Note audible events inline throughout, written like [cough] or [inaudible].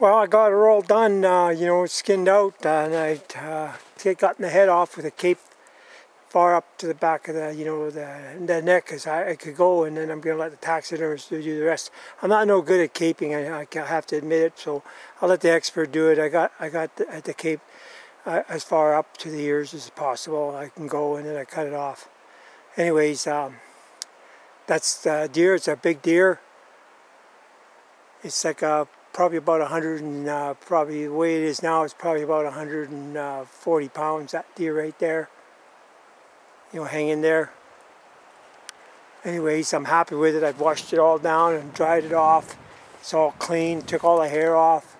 Well, I got her all done, uh, you know, skinned out, uh, and I uh, gotten the head off with a cape far up to the back of the, you know, the, the neck as I, I could go, and then I'm going to let the taxidermist do the rest. I'm not no good at caping, I, I have to admit it, so I'll let the expert do it. I got I got the, the cape uh, as far up to the ears as possible. I can go, and then I cut it off. Anyways, um, that's the deer. It's a big deer. It's like a probably about 100 and uh, probably the way it is now it's probably about 140 pounds that deer right there you know hanging there. Anyways I'm happy with it. I've washed it all down and dried it off. It's all clean took all the hair off.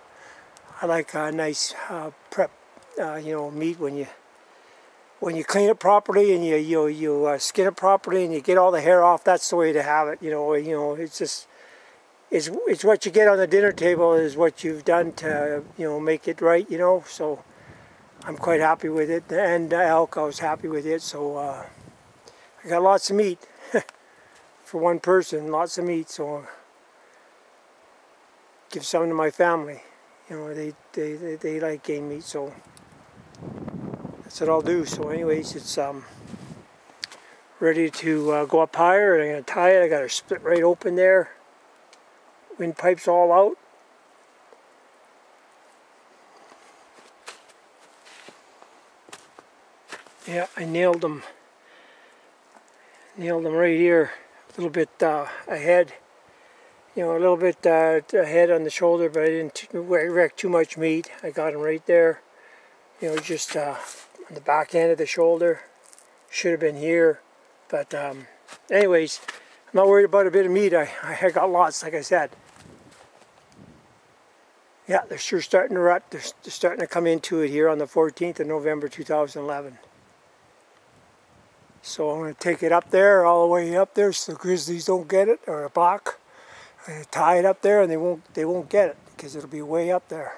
I like a nice uh, prep uh, you know meat when you when you clean it properly and you you, you uh, skin it properly and you get all the hair off that's the way to have it you know you know it's just it's, it's what you get on the dinner table is what you've done to you know make it right you know so I'm quite happy with it. And elk I was happy with it so uh, I got lots of meat [laughs] for one person lots of meat so give some to my family. You know they, they, they, they like game meat so that's what I'll do. So anyways it's um ready to uh, go up higher and I'm to tie it. I got her split right open there windpipes all out. Yeah, I nailed them. Nailed them right here, a little bit uh, ahead. You know, a little bit uh, ahead on the shoulder, but I didn't wreck too much meat. I got them right there. You know, just uh, on the back end of the shoulder. Should have been here, but um, anyways, I'm not worried about a bit of meat. I, I got lots, like I said yeah, they're sure starting to rut. They're, they're starting to come into it here on the 14th of November 2011. So I'm going to take it up there, all the way up there, so the grizzlies don't get it, or a block. I tie it up there, and they won't they won't get it because it'll be way up there.